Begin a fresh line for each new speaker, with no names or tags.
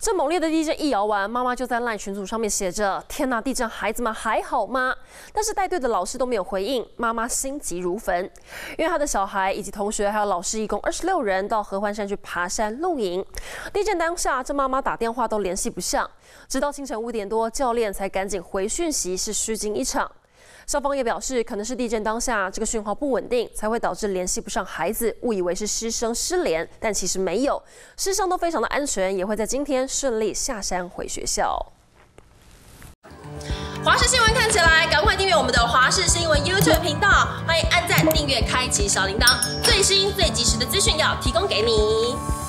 这猛烈的地震一摇完，妈妈就在赖群组上面写着：“天呐，地震，孩子们还好吗？”但是带队的老师都没有回应，妈妈心急如焚，因为他的小孩以及同学还有老师一共二十六人到合欢山去爬山露营。地震当下，这妈妈打电话都联系不上，直到清晨五点多，教练才赶紧回讯息，是虚惊一场。校方也表示，可能是地震当下这个讯号不稳定，才会导致联系不上孩子，误以为是师生失联，但其实没有，师生都非常的安全，也会在今天顺利下山回学校。华视新闻看起来，赶快订阅我们的华视新闻 YouTube 频道，欢迎按赞、订阅、开启小铃铛，最新最及时的资讯要提供给你。